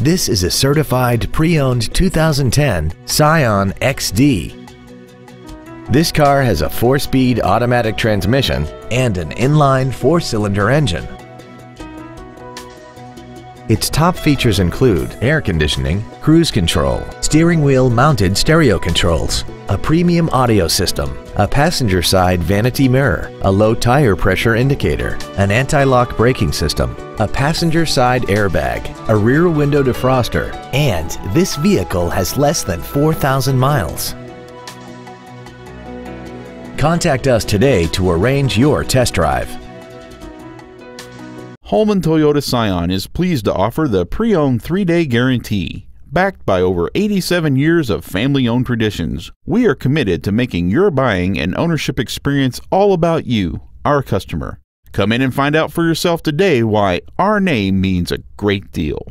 This is a certified pre-owned 2010 Scion XD. This car has a 4-speed automatic transmission and an inline 4-cylinder engine. Its top features include air conditioning, cruise control, steering wheel mounted stereo controls, a premium audio system, a passenger side vanity mirror, a low tire pressure indicator, an anti-lock braking system, a passenger side airbag, a rear window defroster, and this vehicle has less than 4,000 miles. Contact us today to arrange your test drive. Holman Toyota Scion is pleased to offer the pre-owned 3-day guarantee. Backed by over 87 years of family-owned traditions, we are committed to making your buying and ownership experience all about you, our customer. Come in and find out for yourself today why our name means a great deal.